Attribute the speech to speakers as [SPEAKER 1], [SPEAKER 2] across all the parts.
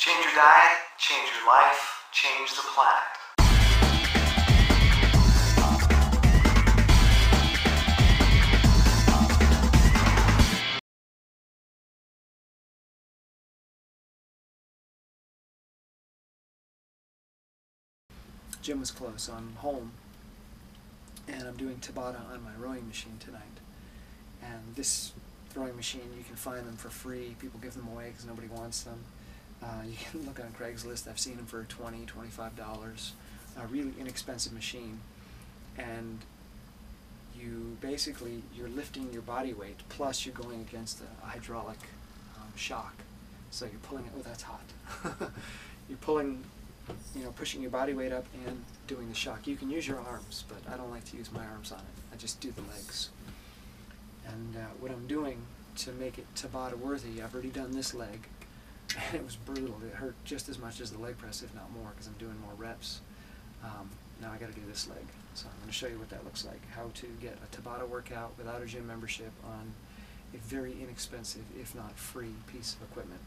[SPEAKER 1] Change your diet, change your life, change the planet.
[SPEAKER 2] gym was closed, so I'm home and I'm doing Tabata on my rowing machine tonight. And this rowing machine, you can find them for free. People give them away because nobody wants them. Uh, you can look on Craigslist. I've seen them for 20 $25. A really inexpensive machine. And you basically, you're lifting your body weight, plus you're going against a hydraulic um, shock. So you're pulling it, oh, that's hot. you're pulling you know, pushing your body weight up and doing the shock. You can use your arms, but I don't like to use my arms on it. I just do the legs. And uh, what I'm doing to make it Tabata worthy, I've already done this leg, and it was brutal. It hurt just as much as the leg press, if not more, because I'm doing more reps. Um, now I got to do this leg. So I'm going to show you what that looks like, how to get a Tabata workout without a gym membership on a very inexpensive, if not free, piece of equipment.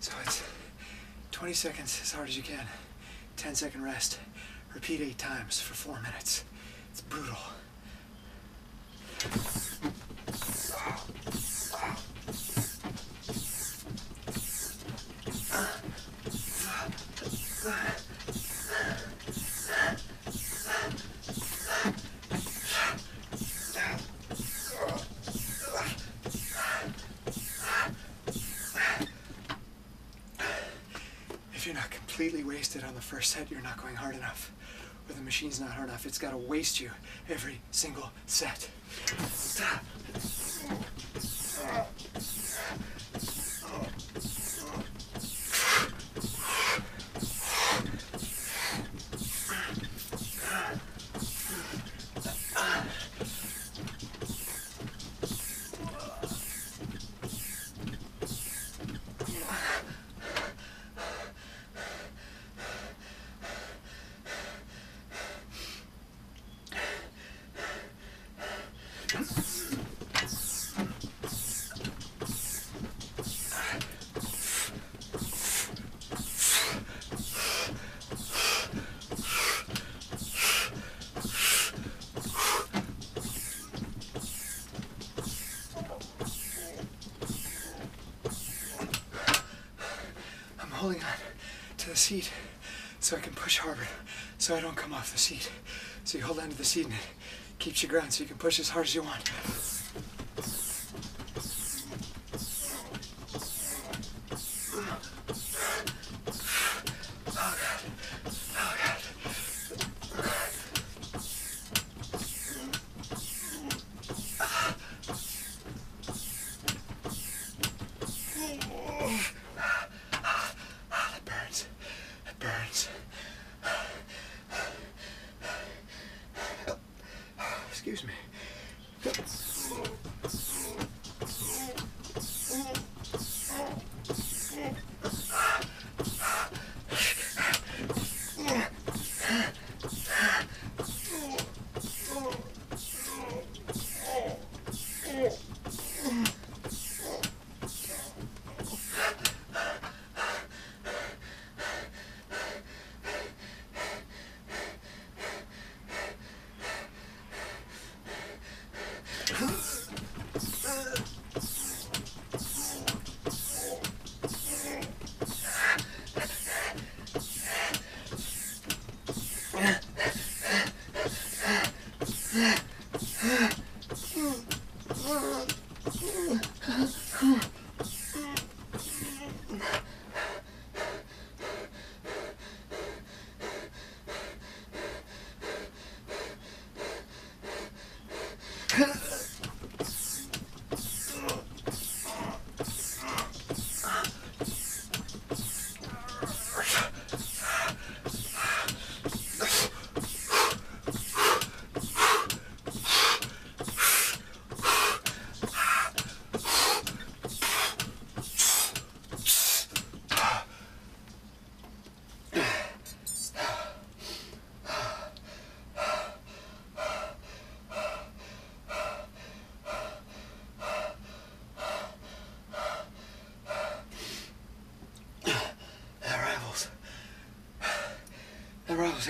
[SPEAKER 2] So it's 20 seconds as hard as you can, 10 second rest. Repeat eight times for four minutes. It's brutal. If you're not completely wasted on the first set, you're not going hard enough. Or the machine's not hard enough. It's got to waste you every single set. Holding on to the seat so I can push harder so I don't come off the seat. So you hold on to the seat and it keeps you grounded so you can push as hard as you want. Huh?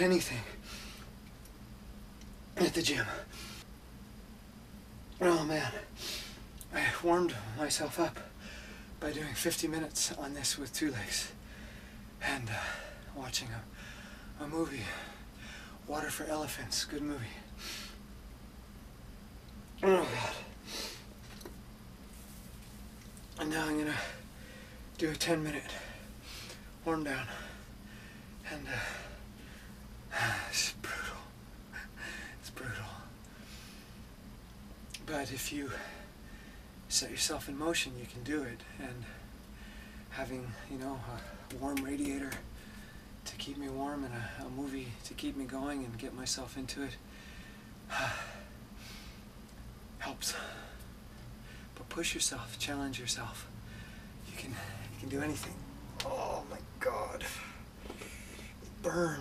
[SPEAKER 2] Anything at the gym. Oh man, I warmed myself up by doing 50 minutes on this with two legs and uh, watching a, a movie, Water for Elephants, good movie. Oh god. And now I'm gonna do a 10 minute warm down. And uh, it's brutal. It's brutal. But if you set yourself in motion, you can do it. And having, you know, a warm radiator to keep me warm and a, a movie to keep me going and get myself into it helps. But push yourself, challenge yourself. You can you can do anything. Oh my god. Burn.